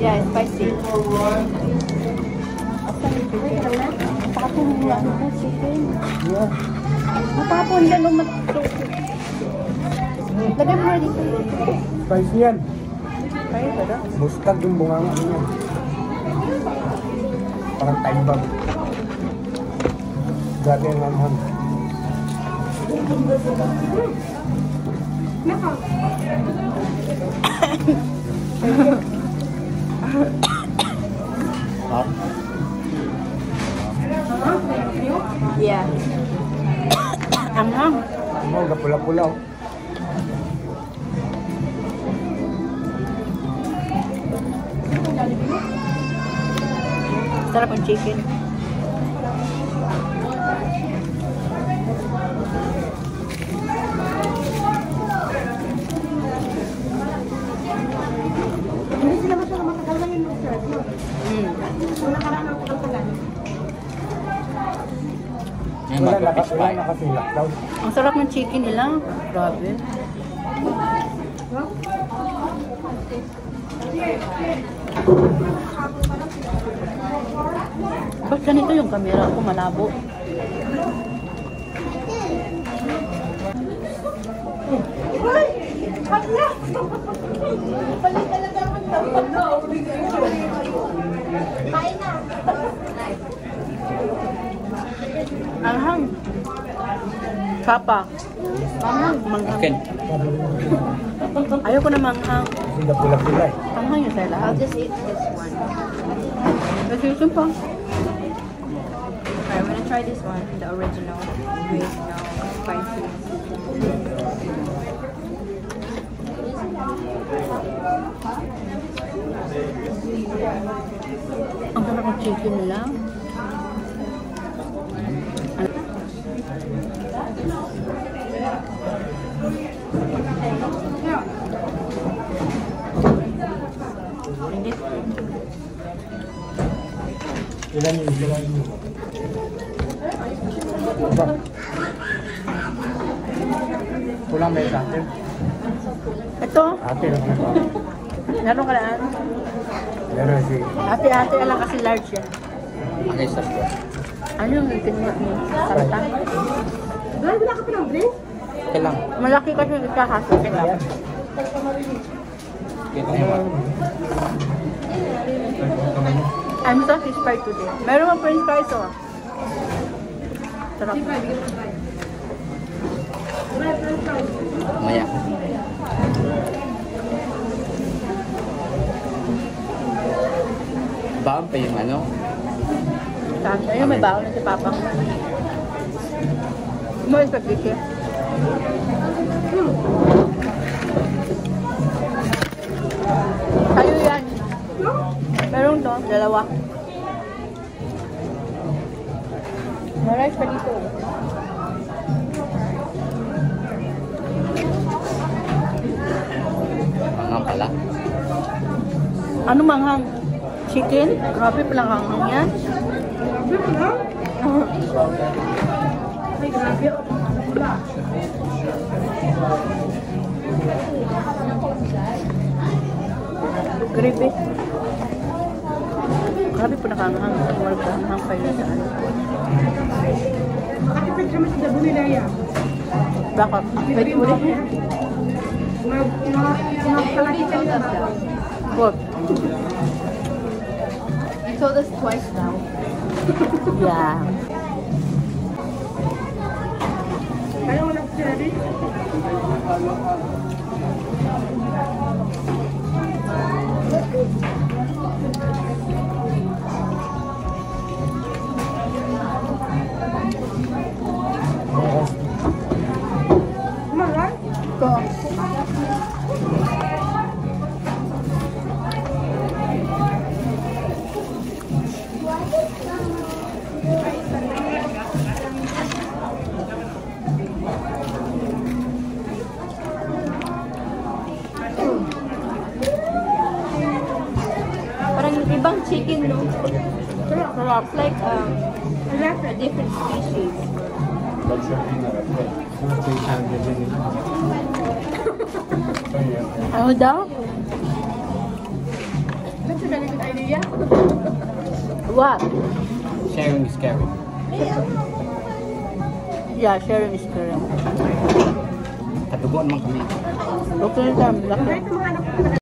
Yeah, spicy. Tapon mo lang ako, chicken. Yeah. Matapon yan, o matapon. Lagay mo na dito. Spicy yan. Kaya ba daw? Mustard yung bunganga niya. Parang taibag. Grabe ang anghang. Ah, Anghang. ano, gapula-pula. oh. Sarap ang chicken. Yan, Wala, mag-fish wala pie. nakasilak daw. Ang sarap ng chicken nila. Grabe. Ba't ganito yung camera ko malabo? Anghang. Papa. Anghang. Manghang. Ayoko na manghang. Kasi gapula-pula eh. Anghang yung sila. I'll just eat this one. Kasi ito pa. I'm gonna try this one, the original with no spicy. Ang sarap ng chicken nila. Ilan yung ilan yung? Kulang ba yung sa atin? Ito, Ate lang ito. meron ka na. Meron si... Ate-ate lang kasi large yan. Ano yung sauce ko? Ano yung tinignan mo? Salta? Dahil wala ka pa ng drink? Okay lang. Malaki kasi yung isa kaso. Ayan. Kita niyo ba? I'm so satisfied today. Meron mga french fries oh. Sarap. Maya. Baon pa yung ano? Saan? Ayun, may baon na si Papa. Mo yung spaghetti. Sa'yo Meron to, dalawa. May rice pa dito. Mga pala. Ano manghang? Chicken? Grabe palang hanghang yan. Ay, grabe. Wala. Grabe. Grabe po nakahanghang. Magkahanghang kayo sa ano. Makatipid kami sa Dabu nila yan. Bakit? Pwede mo rin. Magkalaki kami na ba? What? You told us twice now. Yeah. Ayaw mo lang sila Ito. Parang ibang chicken, no? It's like um, a different species. Ano daw? That's a very good idea. What? Sharing is caring. Yeah, sharing is caring. Katuguan man kami. Okay, time. Laki.